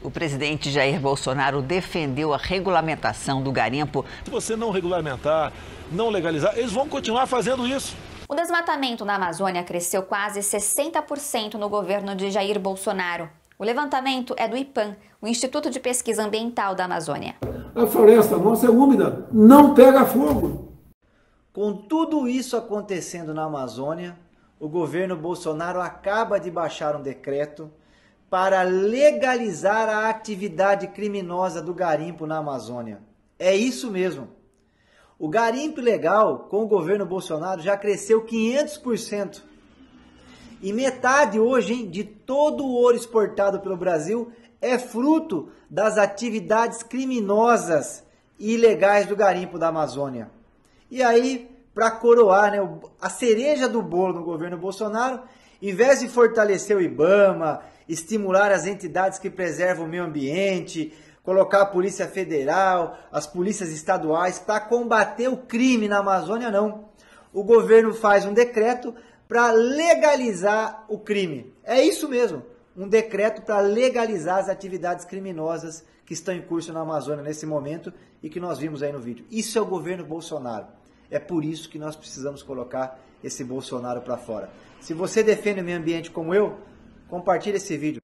O presidente Jair Bolsonaro defendeu a regulamentação do garimpo. Se você não regulamentar, não legalizar, eles vão continuar fazendo isso. O desmatamento na Amazônia cresceu quase 60% no governo de Jair Bolsonaro. O levantamento é do IPAM, o Instituto de Pesquisa Ambiental da Amazônia. A floresta nossa é úmida, não pega fogo. Com tudo isso acontecendo na Amazônia, o governo Bolsonaro acaba de baixar um decreto para legalizar a atividade criminosa do garimpo na Amazônia. É isso mesmo. O garimpo ilegal com o governo Bolsonaro já cresceu 500%. E metade hoje hein, de todo o ouro exportado pelo Brasil é fruto das atividades criminosas e ilegais do garimpo da Amazônia. E aí, para coroar né, a cereja do bolo no governo Bolsonaro, em vez de fortalecer o IBAMA, estimular as entidades que preservam o meio ambiente, colocar a Polícia Federal, as polícias estaduais para combater o crime na Amazônia, não. O governo faz um decreto para legalizar o crime. É isso mesmo, um decreto para legalizar as atividades criminosas que estão em curso na Amazônia nesse momento e que nós vimos aí no vídeo. Isso é o governo Bolsonaro. É por isso que nós precisamos colocar esse Bolsonaro para fora. Se você defende o meio ambiente como eu, compartilhe esse vídeo.